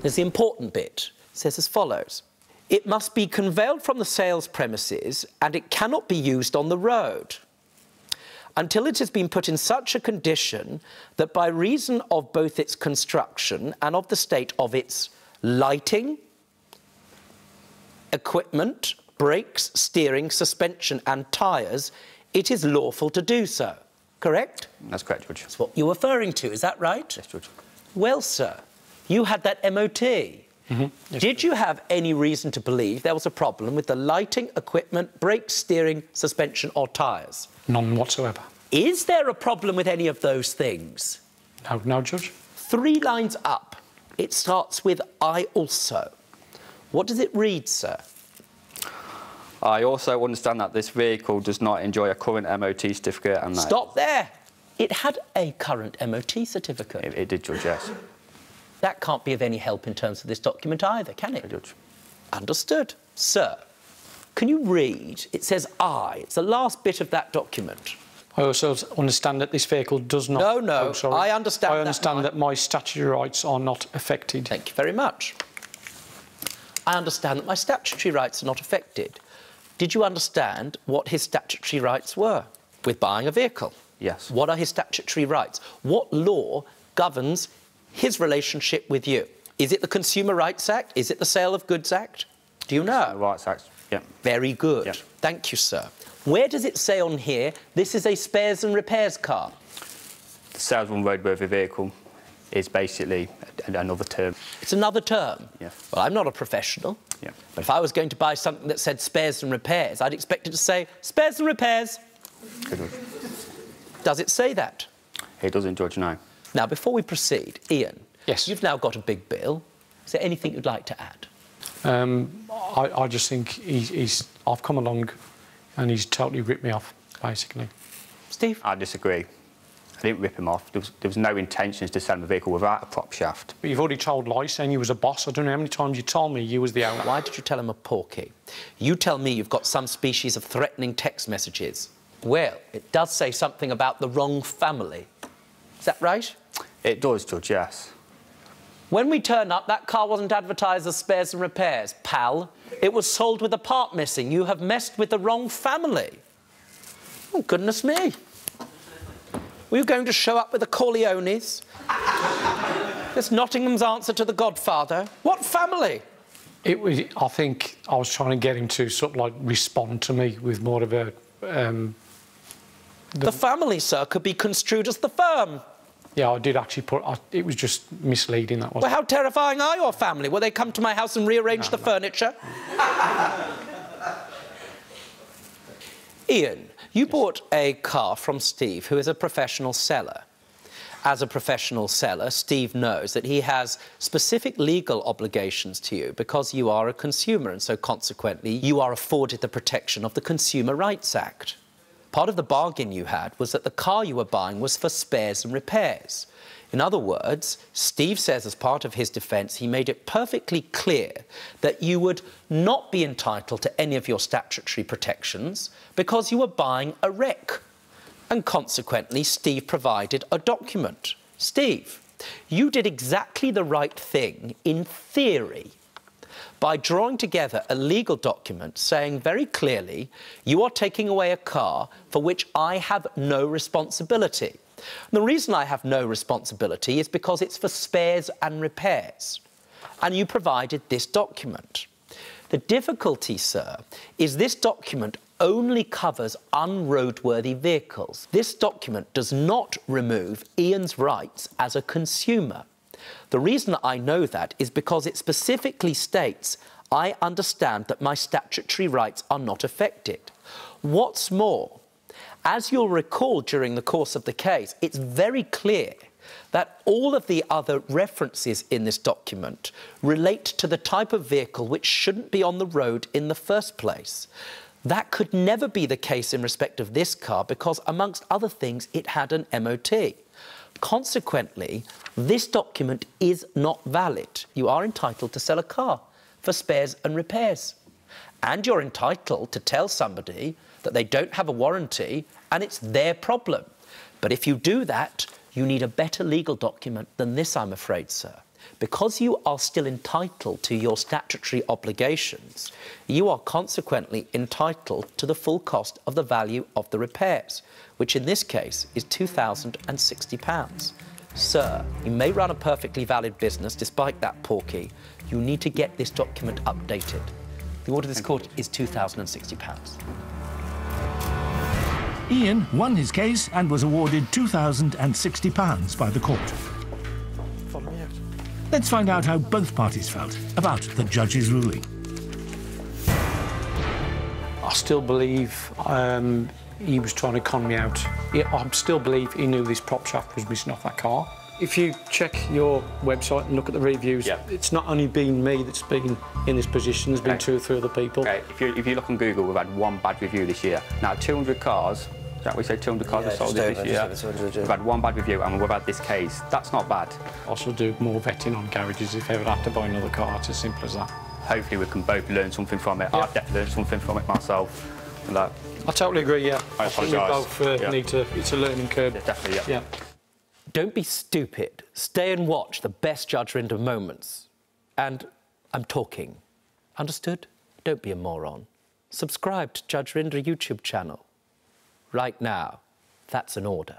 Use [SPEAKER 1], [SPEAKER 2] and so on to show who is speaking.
[SPEAKER 1] There's the important bit. It says as follows. It must be conveyed from the sales premises and it cannot be used on the road until it has been put in such a condition that by reason of both its construction and of the state of its lighting, equipment, brakes, steering, suspension and tyres, it is lawful to do so. Correct?
[SPEAKER 2] That's correct, Judge.
[SPEAKER 1] That's what you're referring to, is that right?
[SPEAKER 2] Yes, Judge.
[SPEAKER 1] Well, sir, you had that MOT. Mm -hmm. yes, Did you have any reason to believe there was a problem with the lighting, equipment, brakes, steering, suspension or tyres?
[SPEAKER 3] None whatsoever.
[SPEAKER 1] Is there a problem with any of those things?
[SPEAKER 3] No, no, Judge.
[SPEAKER 1] Three lines up, it starts with I also. What does it read, sir?
[SPEAKER 2] I also understand that this vehicle does not enjoy a current MOT certificate and that...
[SPEAKER 1] Stop there! It had a current MOT certificate.
[SPEAKER 2] It, it did, Judge, yes.
[SPEAKER 1] That can't be of any help in terms of this document either, can it?
[SPEAKER 2] Judge.
[SPEAKER 1] Understood. Sir, can you read? It says I. It's the last bit of that document.
[SPEAKER 3] I also understand that this vehicle does not...
[SPEAKER 1] No, no,
[SPEAKER 3] oh,
[SPEAKER 1] I understand
[SPEAKER 3] I understand that, that my statutory rights are not affected.
[SPEAKER 1] Thank you very much. I understand that my statutory rights are not affected. Did you understand what his statutory rights were with buying a vehicle?
[SPEAKER 2] Yes.
[SPEAKER 1] What are his statutory rights? What law governs his relationship with you? Is it the Consumer Rights Act? Is it the Sale of Goods Act? Do you know?
[SPEAKER 2] Rights Act, yeah.
[SPEAKER 1] Very good.
[SPEAKER 2] Yeah.
[SPEAKER 1] Thank you, sir. Where does it say on here, this is a spares and repairs car?
[SPEAKER 2] The sales on roadworthy vehicle is basically another term.
[SPEAKER 1] It's another term?
[SPEAKER 2] Yeah.
[SPEAKER 1] Well, I'm not a professional.
[SPEAKER 2] Yeah.
[SPEAKER 1] But if I was going to buy something that said spares and repairs, I'd expect it to say spares and repairs. Does it say that?
[SPEAKER 2] It doesn't, Judge, no.
[SPEAKER 1] Now, before we proceed, Ian.
[SPEAKER 3] Yes.
[SPEAKER 1] You've now got a big bill. Is there anything you'd like to add?
[SPEAKER 3] Um, I, I, just think he's, he's, I've come along and he's totally ripped me off, basically.
[SPEAKER 1] Steve?
[SPEAKER 2] I disagree. I didn't rip him off. There was, there was no intentions to sell the vehicle without a prop shaft.
[SPEAKER 3] But you've already told lies saying you was a boss. I don't know how many times you told me you was the owner.
[SPEAKER 1] Why did you tell him a porky? You tell me you've got some species of threatening text messages. Well, it does say something about the wrong family. Is that right?
[SPEAKER 2] It does, Judge, yes.
[SPEAKER 1] When we turn up, that car wasn't advertised as spares and repairs, pal. It was sold with a part missing. You have messed with the wrong family. Oh, goodness me. Were you going to show up with the Corleones? This Nottingham's answer to the Godfather. What family?
[SPEAKER 3] It was. I think I was trying to get him to sort of like respond to me with more of a. Um,
[SPEAKER 1] the... the family, sir, could be construed as the firm.
[SPEAKER 3] Yeah, I did actually put. I, it was just misleading. That was.
[SPEAKER 1] Well, how terrifying are your family? Will they come to my house and rearrange no, the no. furniture? Ian, you yes. bought a car from Steve, who is a professional seller. As a professional seller, Steve knows that he has specific legal obligations to you because you are a consumer, and so consequently, you are afforded the protection of the Consumer Rights Act. Part of the bargain you had was that the car you were buying was for spares and repairs. In other words, Steve says as part of his defence, he made it perfectly clear that you would not be entitled to any of your statutory protections because you were buying a wreck. And consequently, Steve provided a document. Steve, you did exactly the right thing in theory by drawing together a legal document saying very clearly, you are taking away a car for which I have no responsibility. The reason I have no responsibility is because it's for spares and repairs. And you provided this document. The difficulty, sir, is this document only covers unroadworthy vehicles. This document does not remove Ian's rights as a consumer. The reason that I know that is because it specifically states I understand that my statutory rights are not affected. What's more, as you'll recall during the course of the case, it's very clear that all of the other references in this document relate to the type of vehicle which shouldn't be on the road in the first place. That could never be the case in respect of this car because, amongst other things, it had an MOT. Consequently, this document is not valid. You are entitled to sell a car for spares and repairs. And you're entitled to tell somebody that they don't have a warranty and it's their problem. But if you do that, you need a better legal document than this, I'm afraid, sir. Because you are still entitled to your statutory obligations, you are consequently entitled to the full cost of the value of the repairs, which in this case is £2,060. Sir, you may run a perfectly valid business despite that porky. You need to get this document updated. The order of this court is £2,060.
[SPEAKER 4] Ian won his case and was awarded £2,060 by the court. Let's find out how both parties felt about the judge's ruling.
[SPEAKER 3] I still believe um, he was trying to con me out. I still believe he knew this prop shaft was missing off that car. If you check your website and look at the reviews,
[SPEAKER 2] Yeah.
[SPEAKER 3] it's not only been me that's been in this position, there's been
[SPEAKER 2] Okay.
[SPEAKER 3] two or three other people.
[SPEAKER 2] Okay, if you, if you look on Google, we've had one bad review this year. Now, 200 cars, is that we say 200 cars
[SPEAKER 5] Yeah,
[SPEAKER 2] are sold this year?
[SPEAKER 5] just over 200, yeah.
[SPEAKER 2] We've had one bad review and we've had this case. That's not bad.
[SPEAKER 3] I also do more vetting on garages if ever have to buy another car, it's as simple as that.
[SPEAKER 2] Hopefully, we can both learn something from it.
[SPEAKER 3] Yeah.
[SPEAKER 2] I've definitely learned something from it myself. And that,
[SPEAKER 3] I totally agree, yeah.
[SPEAKER 2] I
[SPEAKER 3] think we
[SPEAKER 2] apologise.
[SPEAKER 3] both uh,
[SPEAKER 2] Yeah.
[SPEAKER 3] need to, it's a learning curve.
[SPEAKER 2] yeah, definitely, yeah.
[SPEAKER 3] Yeah.
[SPEAKER 1] Don't be stupid. Stay and watch the best Judge Rinder moments. And I'm talking. Understood? Don't be a moron. Subscribe to Judge Rinder YouTube channel. Right now. That's an order.